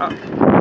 up.